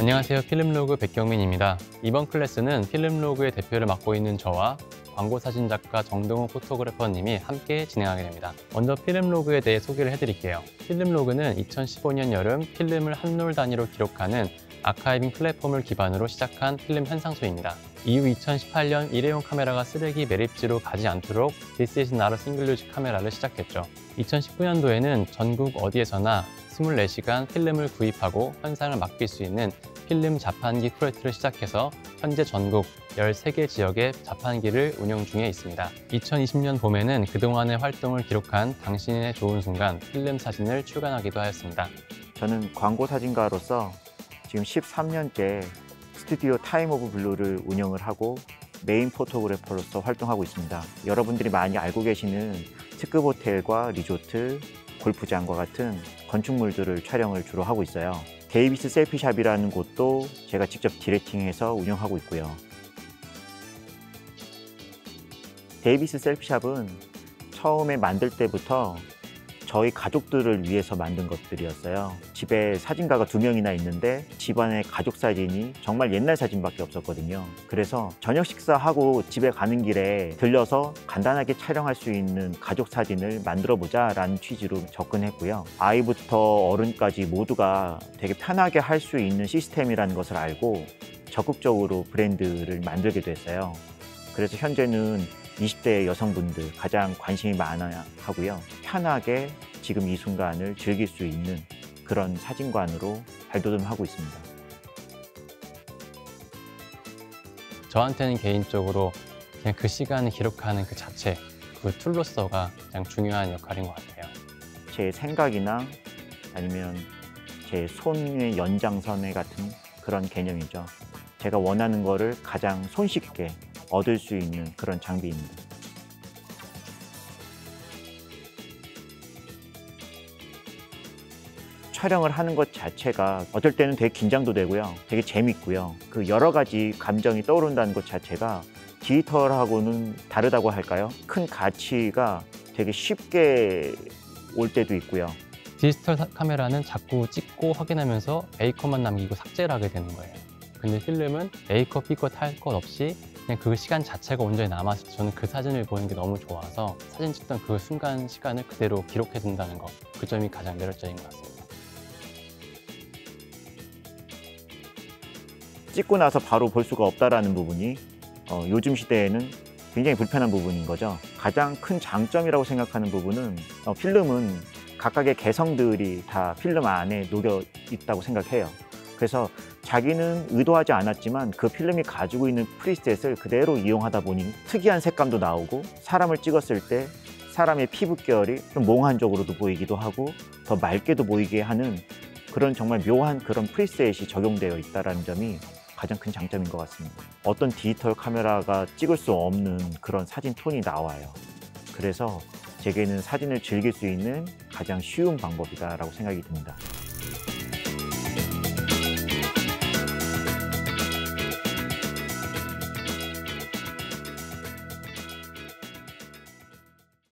안녕하세요. 필름로그 백경민입니다. 이번 클래스는 필름로그의 대표를 맡고 있는 저와 광고 사진 작가 정동호 포토그래퍼님이 함께 진행하게 됩니다. 먼저 필름로그에 대해 소개를 해드릴게요. 필름로그는 2015년 여름 필름을 한 롤 단위로 기록하는 아카이빙 플랫폼을 기반으로 시작한 필름 현상소입니다. 이후 2018년 일회용 카메라가 쓰레기 매립지로 가지 않도록 This is not a single use 카메라를 시작했죠. 2019년도에는 전국 어디에서나 24시간 필름을 구입하고 현상을 맡길 수 있는 필름 자판기 프로젝트를 시작해서 현재 전국 13개 지역의 자판기를 운영 중에 있습니다. 2020년 봄에는 그동안의 활동을 기록한 당신의 좋은 순간 필름 사진을 출간하기도 하였습니다. 저는 광고 사진가로서 지금 13년째 스튜디오 타임 오브 블루를 운영을 하고 main photographer로서 활동하고 있습니다. 여러분들이 많이 알고 계시는 특급 호텔과 리조트, 골프장과 같은 건축물들을 촬영을 주로 하고 있어요. 데이비스 셀피샵이라는 곳도 제가 직접 directing해서 운영하고 있고요. 데이비스 셀피샵은 처음에 만들 때부터 저희 가족들을 위해서 만든 것들이었어요. 집에 사진가가 두 명이나 있는데 집안에 가족 사진이 정말 옛날 사진밖에 없었거든요. 그래서 저녁 식사하고 집에 가는 길에 들려서 간단하게 촬영할 수 있는 가족 사진을 만들어 보자 라는 취지로 접근했고요. 아이부터 어른까지 모두가 되게 편하게 할 수 있는 시스템이라는 것을 알고 적극적으로 브랜드를 만들게 됐어요. 그래서 현재는 20대 여성분들 가장 관심이 많아 하고요. 편하게 지금 이 순간을 즐길 수 있는 그런 사진관으로 발돋움하고 있습니다. 저한테는 개인적으로 그냥 그 시간을 기록하는 그 자체, 그 툴로서가 가장 중요한 역할인 것 같아요. 제 생각이나 아니면 제 손의 연장선에 같은 그런 개념이죠. 제가 원하는 거를 가장 손쉽게 얻을 수 있는 그런 장비입니다. 촬영을 하는 것 자체가 어떨 때는 되게 긴장도 되고요. 되게 재밌고요. 그 여러 가지 감정이 떠오른다는 것 자체가 디지털하고는 다르다고 할까요? 큰 가치가 되게 쉽게 올 때도 있고요. 디지털 사- 카메라는 자꾸 찍고 확인하면서 A컷만 남기고 삭제를 하게 되는 거예요. 근데 필름은 A컷, B컷 할 것 없이 그냥 그 시간 자체가 온전히 남아서 저는 그 사진을 보는 게 너무 좋아서 사진 찍던 그 순간 시간을 그대로 기록해 둔다는 거, 그 점이 가장 매력적인 것 같습니다. 찍고 나서 바로 볼 수가 없다라는 부분이 어, 요즘 시대에는 굉장히 불편한 부분인 거죠. 가장 큰 장점이라고 생각하는 부분은 어, 필름은 각각의 개성들이 다 필름 안에 녹여 있다고 생각해요. 그래서 자기는 의도하지 않았지만 그 필름이 가지고 있는 프리셋을 그대로 이용하다 보니 특이한 색감도 나오고 사람을 찍었을 때 사람의 피부결이 좀 몽환적으로도 보이기도 하고 더 맑게도 보이게 하는 그런 정말 묘한 그런 프리셋이 적용되어 있다는 점이 가장 큰 장점인 것 같습니다. 어떤 디지털 카메라가 찍을 수 없는 그런 사진 톤이 나와요. 그래서 제게는 사진을 즐길 수 있는 가장 쉬운 방법이다라고 생각이 듭니다.